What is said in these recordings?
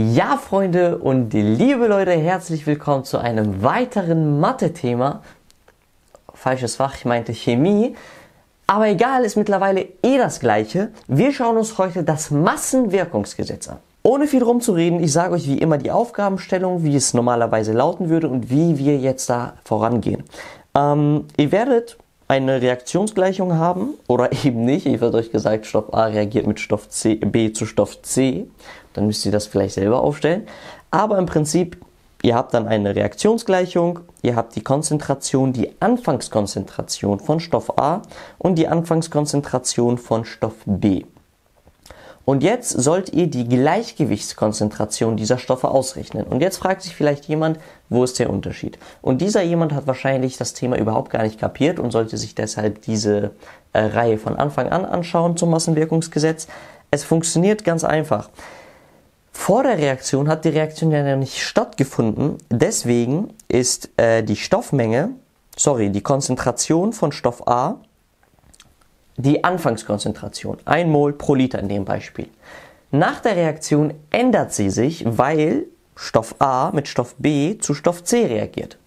Ja, Freunde und liebe Leute, herzlich willkommen zu einem weiteren Mathe-Thema. Falsches Fach, ich meinte Chemie. Aber egal, ist mittlerweile eh das gleiche. Wir schauen uns heute das Massenwirkungsgesetz an. Ohne viel rumzureden, ich sage euch wie immer die Aufgabenstellung, wie es normalerweise lauten würde und wie wir jetzt da vorangehen. Ähm, ihr werdet eine Reaktionsgleichung haben oder eben nicht. Ich wird euch gesagt, Stoff A reagiert mit Stoff C, B zu Stoff C. Dann müsst ihr das vielleicht selber aufstellen. Aber im Prinzip, ihr habt dann eine Reaktionsgleichung, ihr habt die Konzentration, die Anfangskonzentration von Stoff A und die Anfangskonzentration von Stoff B. Und jetzt sollt ihr die Gleichgewichtskonzentration dieser Stoffe ausrechnen. Und jetzt fragt sich vielleicht jemand, wo ist der Unterschied? Und dieser jemand hat wahrscheinlich das Thema überhaupt gar nicht kapiert und sollte sich deshalb diese äh, Reihe von Anfang an anschauen zum Massenwirkungsgesetz. Es funktioniert ganz einfach. Vor der Reaktion hat die Reaktion ja nicht stattgefunden. Deswegen ist äh, die Stoffmenge, sorry, die Konzentration von Stoff A die Anfangskonzentration, 1 Mol pro Liter in dem Beispiel. Nach der Reaktion ändert sie sich, weil Stoff A mit Stoff B zu Stoff C reagiert.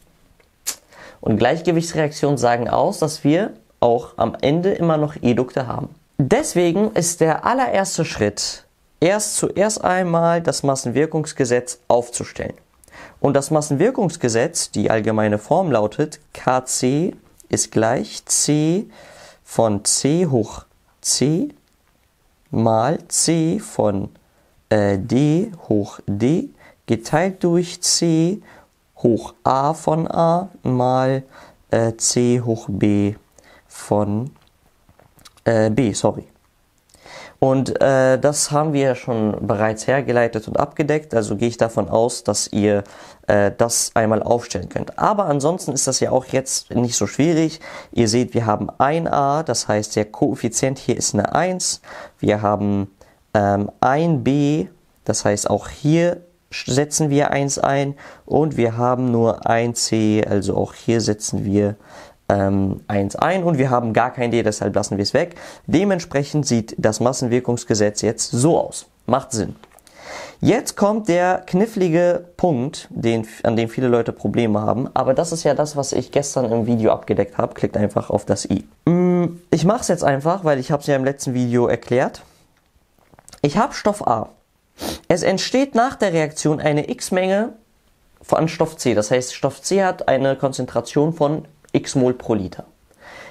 Und Gleichgewichtsreaktionen sagen aus, dass wir auch am Ende immer noch Edukte haben. Deswegen ist der allererste Schritt, erst zuerst einmal das Massenwirkungsgesetz aufzustellen. Und das Massenwirkungsgesetz, die allgemeine Form lautet, Kc ist gleich C von c hoch c mal c von äh, d hoch d geteilt durch c hoch a von a mal äh, c hoch b von äh, b, sorry. Und äh, das haben wir schon bereits hergeleitet und abgedeckt. Also gehe ich davon aus, dass ihr äh, das einmal aufstellen könnt. Aber ansonsten ist das ja auch jetzt nicht so schwierig. Ihr seht, wir haben ein a das heißt der Koeffizient hier ist eine 1. Wir haben ähm, ein b das heißt auch hier setzen wir 1 ein. Und wir haben nur ein c also auch hier setzen wir ähm, 1 ein und wir haben gar kein D, deshalb lassen wir es weg. Dementsprechend sieht das Massenwirkungsgesetz jetzt so aus. Macht Sinn. Jetzt kommt der knifflige Punkt, den, an dem viele Leute Probleme haben. Aber das ist ja das, was ich gestern im Video abgedeckt habe. Klickt einfach auf das i. Mm, ich mache es jetzt einfach, weil ich habe es ja im letzten Video erklärt. Ich habe Stoff A. Es entsteht nach der Reaktion eine x-Menge von Stoff C. Das heißt, Stoff C hat eine Konzentration von x Mol pro Liter.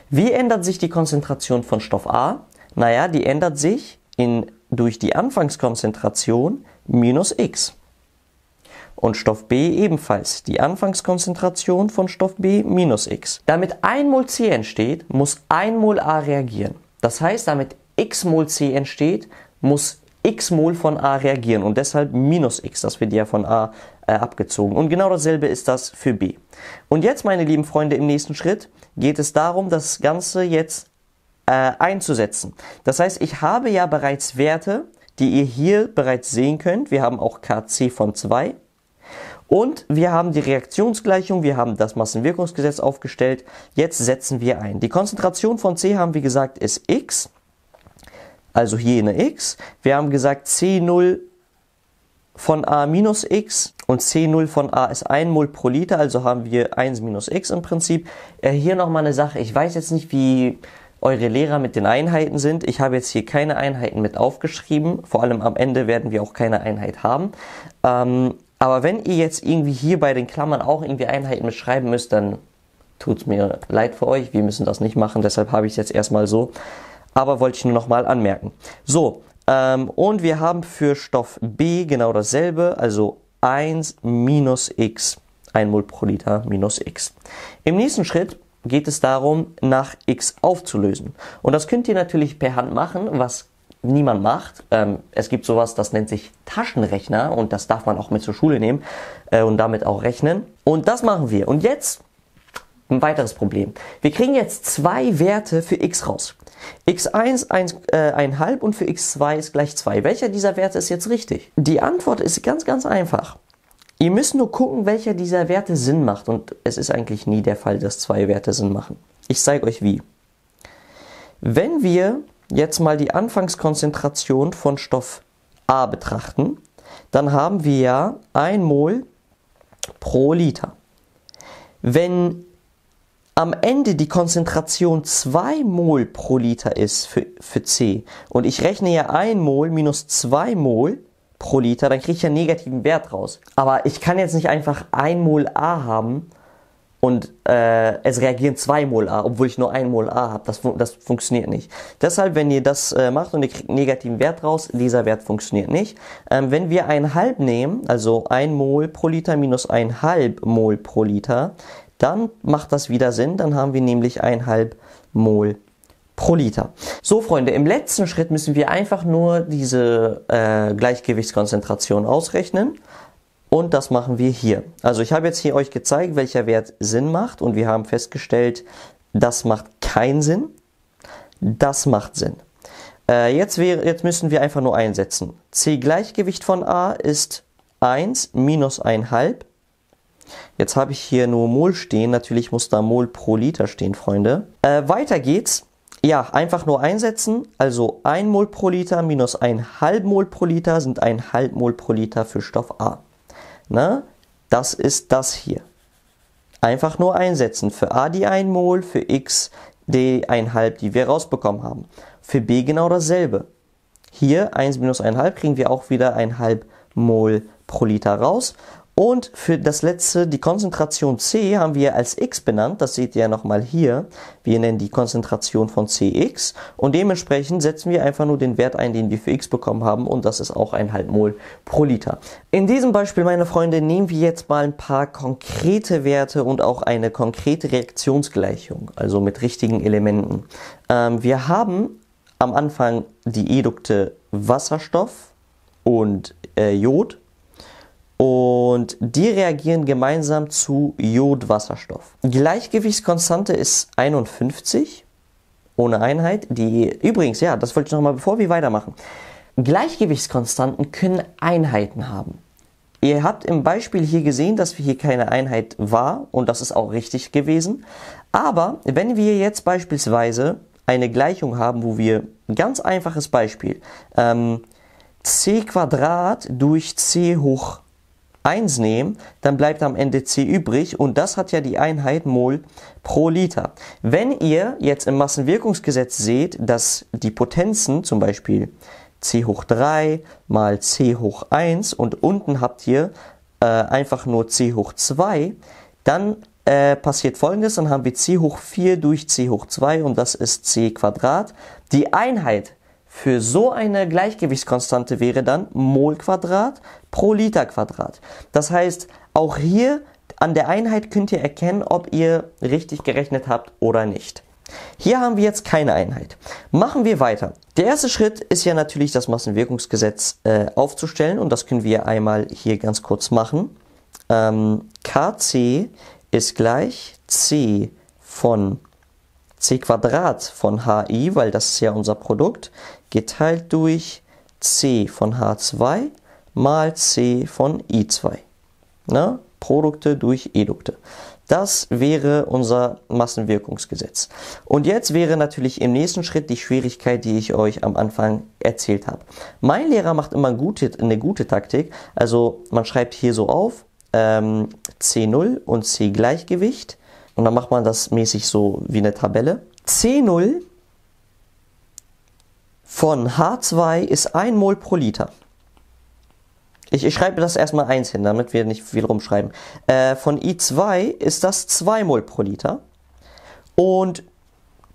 Wie ändert sich die Konzentration von Stoff A? Naja, die ändert sich in, durch die Anfangskonzentration minus x. Und Stoff B ebenfalls. Die Anfangskonzentration von Stoff B minus x. Damit 1 Mol C entsteht, muss 1 Mol A reagieren. Das heißt, damit x Mol C entsteht, muss x Mol von A reagieren und deshalb minus x, das wird ja von A äh, abgezogen. Und genau dasselbe ist das für B. Und jetzt, meine lieben Freunde, im nächsten Schritt geht es darum, das Ganze jetzt äh, einzusetzen. Das heißt, ich habe ja bereits Werte, die ihr hier bereits sehen könnt. Wir haben auch Kc von 2. Und wir haben die Reaktionsgleichung, wir haben das Massenwirkungsgesetz aufgestellt. Jetzt setzen wir ein. Die Konzentration von C haben wir gesagt ist x also hier eine x. Wir haben gesagt C0 von A minus x und C0 von A ist 1 Mol pro Liter, also haben wir 1 minus x im Prinzip. Äh, hier nochmal eine Sache, ich weiß jetzt nicht, wie eure Lehrer mit den Einheiten sind. Ich habe jetzt hier keine Einheiten mit aufgeschrieben, vor allem am Ende werden wir auch keine Einheit haben. Ähm, aber wenn ihr jetzt irgendwie hier bei den Klammern auch irgendwie Einheiten mitschreiben müsst, dann tut's mir leid für euch, wir müssen das nicht machen, deshalb habe ich es jetzt erstmal so aber wollte ich nur nochmal anmerken. So, ähm, und wir haben für Stoff B genau dasselbe, also 1 minus x, 1 Mol pro Liter minus x. Im nächsten Schritt geht es darum, nach x aufzulösen. Und das könnt ihr natürlich per Hand machen, was niemand macht. Ähm, es gibt sowas, das nennt sich Taschenrechner und das darf man auch mit zur Schule nehmen äh, und damit auch rechnen. Und das machen wir. Und jetzt ein weiteres Problem. Wir kriegen jetzt zwei Werte für x raus x1 1,5 äh, und für x2 ist gleich 2. Welcher dieser Werte ist jetzt richtig? Die Antwort ist ganz, ganz einfach. Ihr müsst nur gucken, welcher dieser Werte Sinn macht. Und es ist eigentlich nie der Fall, dass zwei Werte Sinn machen. Ich zeige euch wie. Wenn wir jetzt mal die Anfangskonzentration von Stoff A betrachten, dann haben wir ja 1 Mol pro Liter. Wenn am Ende die Konzentration 2 Mol pro Liter ist für, für C und ich rechne ja 1 Mol minus 2 Mol pro Liter, dann kriege ich ja einen negativen Wert raus. Aber ich kann jetzt nicht einfach 1 Mol A haben und äh, es reagieren 2 Mol A, obwohl ich nur 1 Mol A habe. Das, das funktioniert nicht. Deshalb, wenn ihr das äh, macht und ihr kriegt einen negativen Wert raus, dieser Wert funktioniert nicht. Ähm, wenn wir 1,5 nehmen, also 1 Mol pro Liter minus 1,5 Mol pro Liter, dann macht das wieder Sinn. Dann haben wir nämlich 1,5 Mol pro Liter. So Freunde, im letzten Schritt müssen wir einfach nur diese äh, Gleichgewichtskonzentration ausrechnen. Und das machen wir hier. Also ich habe jetzt hier euch gezeigt, welcher Wert Sinn macht. Und wir haben festgestellt, das macht keinen Sinn. Das macht Sinn. Äh, jetzt, wäre, jetzt müssen wir einfach nur einsetzen. C Gleichgewicht von A ist 1 minus 1,5 Jetzt habe ich hier nur Mol stehen. Natürlich muss da Mol pro Liter stehen, Freunde. Äh, weiter geht's. Ja, einfach nur einsetzen. Also 1 Mol pro Liter minus 1,5 Mol pro Liter sind 1,5 Mol pro Liter für Stoff A. Na, das ist das hier. Einfach nur einsetzen. Für A die 1 Mol, für X die 1,5, die wir rausbekommen haben. Für B genau dasselbe. Hier 1 minus 1,5 kriegen wir auch wieder 1,5 Mol pro Liter raus. Und für das letzte, die Konzentration C, haben wir als x benannt. Das seht ihr ja nochmal hier. Wir nennen die Konzentration von Cx. Und dementsprechend setzen wir einfach nur den Wert ein, den wir für x bekommen haben. Und das ist auch 1,5 Mol pro Liter. In diesem Beispiel, meine Freunde, nehmen wir jetzt mal ein paar konkrete Werte und auch eine konkrete Reaktionsgleichung. Also mit richtigen Elementen. Ähm, wir haben am Anfang die Edukte Wasserstoff und äh, Jod und die reagieren gemeinsam zu Jodwasserstoff. Gleichgewichtskonstante ist 51 ohne Einheit. Die übrigens, ja, das wollte ich noch mal, bevor wir weitermachen. Gleichgewichtskonstanten können Einheiten haben. Ihr habt im Beispiel hier gesehen, dass wir hier keine Einheit war und das ist auch richtig gewesen. Aber wenn wir jetzt beispielsweise eine Gleichung haben, wo wir ganz einfaches Beispiel ähm, c Quadrat durch c hoch 1 nehmen, dann bleibt am Ende C übrig und das hat ja die Einheit Mol pro Liter. Wenn ihr jetzt im Massenwirkungsgesetz seht, dass die Potenzen, zum Beispiel C hoch 3 mal C hoch 1 und unten habt ihr äh, einfach nur C hoch 2, dann äh, passiert folgendes, dann haben wir C hoch 4 durch C hoch 2 und das ist C Quadrat. Die Einheit für so eine Gleichgewichtskonstante wäre dann Mol Quadrat pro Liter Quadrat. Das heißt, auch hier an der Einheit könnt ihr erkennen, ob ihr richtig gerechnet habt oder nicht. Hier haben wir jetzt keine Einheit. Machen wir weiter. Der erste Schritt ist ja natürlich das Massenwirkungsgesetz äh, aufzustellen und das können wir einmal hier ganz kurz machen. Ähm, Kc ist gleich c von c Quadrat von hi, weil das ist ja unser Produkt, geteilt durch c von h2 mal c von i2. Na? Produkte durch Edukte. Das wäre unser Massenwirkungsgesetz. Und jetzt wäre natürlich im nächsten Schritt die Schwierigkeit, die ich euch am Anfang erzählt habe. Mein Lehrer macht immer gute, eine gute Taktik. Also man schreibt hier so auf ähm, C0 und C Gleichgewicht. Und dann macht man das mäßig so wie eine Tabelle. C0 von H2 ist 1 Mol pro Liter. Ich, ich schreibe das erstmal eins hin, damit wir nicht viel rumschreiben. Äh, von I2 ist das 2 Mol pro Liter. Und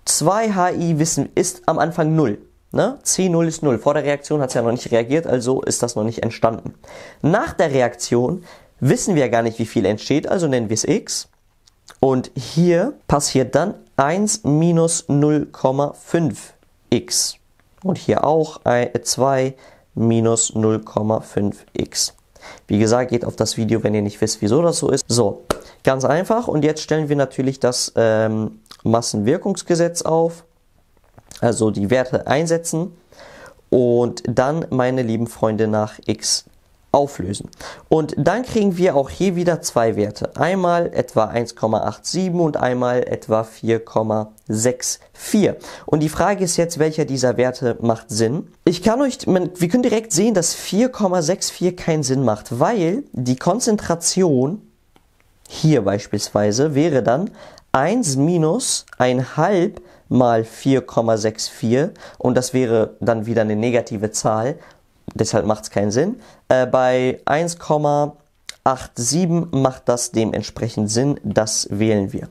2HI wissen ist am Anfang 0. Ne? C0 ist 0. Vor der Reaktion hat es ja noch nicht reagiert, also ist das noch nicht entstanden. Nach der Reaktion wissen wir gar nicht, wie viel entsteht, also nennen wir es x. Und hier passiert dann 1 minus 0,5x. Und hier auch 2 minus 0,5x. Wie gesagt, geht auf das Video, wenn ihr nicht wisst, wieso das so ist. So, ganz einfach. Und jetzt stellen wir natürlich das ähm, Massenwirkungsgesetz auf. Also die Werte einsetzen. Und dann, meine lieben Freunde, nach x auflösen. Und dann kriegen wir auch hier wieder zwei Werte. Einmal etwa 1,87 und einmal etwa 4,64. Und die Frage ist jetzt, welcher dieser Werte macht Sinn? Ich kann euch, man, wir können direkt sehen, dass 4,64 keinen Sinn macht, weil die Konzentration hier beispielsweise wäre dann 1 minus 1,5 mal 4,64 und das wäre dann wieder eine negative Zahl deshalb macht es keinen Sinn. Äh, bei 1,87 macht das dementsprechend Sinn, das wählen wir.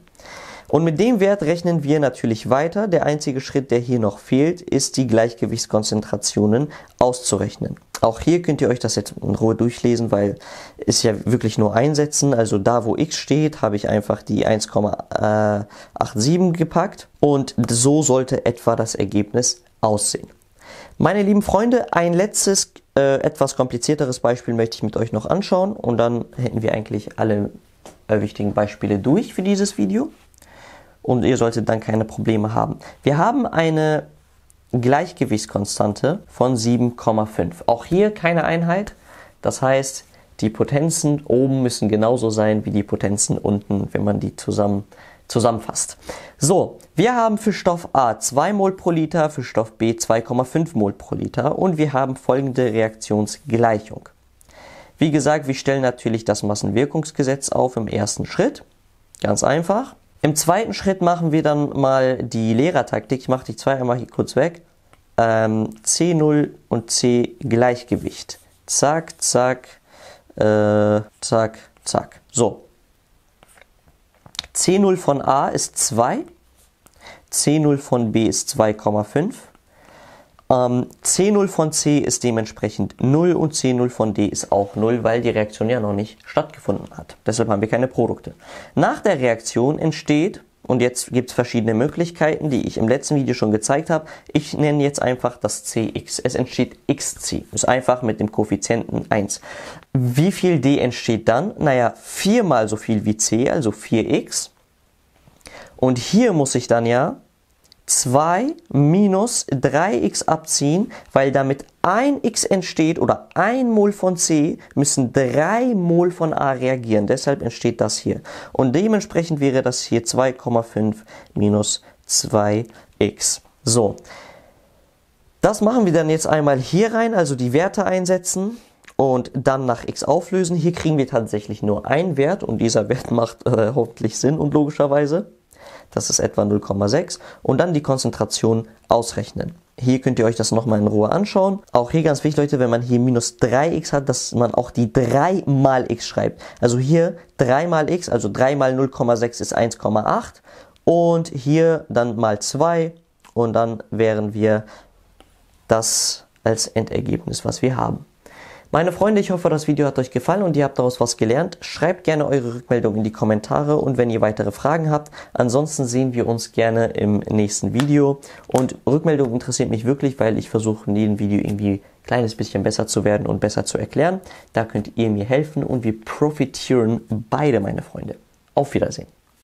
Und mit dem Wert rechnen wir natürlich weiter. Der einzige Schritt, der hier noch fehlt, ist die Gleichgewichtskonzentrationen auszurechnen. Auch hier könnt ihr euch das jetzt in Ruhe durchlesen, weil es ja wirklich nur einsetzen. Also da, wo x steht, habe ich einfach die 1,87 gepackt und so sollte etwa das Ergebnis aussehen. Meine lieben Freunde, ein letztes, äh, etwas komplizierteres Beispiel möchte ich mit euch noch anschauen und dann hätten wir eigentlich alle äh, wichtigen Beispiele durch für dieses Video und ihr solltet dann keine Probleme haben. Wir haben eine Gleichgewichtskonstante von 7,5. Auch hier keine Einheit, das heißt, die Potenzen oben müssen genauso sein wie die Potenzen unten, wenn man die zusammen zusammenfasst. So, wir haben für Stoff A 2 Mol pro Liter, für Stoff B 2,5 Mol pro Liter und wir haben folgende Reaktionsgleichung. Wie gesagt, wir stellen natürlich das Massenwirkungsgesetz auf im ersten Schritt. Ganz einfach. Im zweiten Schritt machen wir dann mal die Lehrertaktik. Ich mache die zwei einmal hier kurz weg. Ähm, C0 und C Gleichgewicht. Zack, zack, äh, zack, zack. So, C0 von A ist 2, C0 von B ist 2,5, ähm, C0 von C ist dementsprechend 0 und C0 von D ist auch 0, weil die Reaktion ja noch nicht stattgefunden hat. Deshalb haben wir keine Produkte. Nach der Reaktion entsteht, und jetzt gibt es verschiedene Möglichkeiten, die ich im letzten Video schon gezeigt habe. Ich nenne jetzt einfach das Cx. Es entsteht xc. Ist einfach mit dem Koeffizienten 1. Wie viel D entsteht dann? Naja, viermal so viel wie C, also 4x. Und hier muss ich dann ja 2 minus 3x abziehen, weil damit 1x entsteht oder 1 Mol von C müssen 3 Mol von A reagieren. Deshalb entsteht das hier. Und dementsprechend wäre das hier 2,5 minus 2x. So. Das machen wir dann jetzt einmal hier rein, also die Werte einsetzen und dann nach x auflösen. Hier kriegen wir tatsächlich nur einen Wert und dieser Wert macht äh, hoffentlich Sinn und logischerweise. Das ist etwa 0,6 und dann die Konzentration ausrechnen. Hier könnt ihr euch das nochmal in Ruhe anschauen. Auch hier ganz wichtig, Leute, wenn man hier minus 3x hat, dass man auch die 3 mal x schreibt. Also hier 3 mal x, also 3 mal 0,6 ist 1,8 und hier dann mal 2 und dann wären wir das als Endergebnis, was wir haben. Meine Freunde, ich hoffe, das Video hat euch gefallen und ihr habt daraus was gelernt. Schreibt gerne eure Rückmeldung in die Kommentare und wenn ihr weitere Fragen habt. Ansonsten sehen wir uns gerne im nächsten Video. Und Rückmeldung interessiert mich wirklich, weil ich versuche in jedem Video irgendwie ein kleines bisschen besser zu werden und besser zu erklären. Da könnt ihr mir helfen und wir profitieren beide, meine Freunde. Auf Wiedersehen.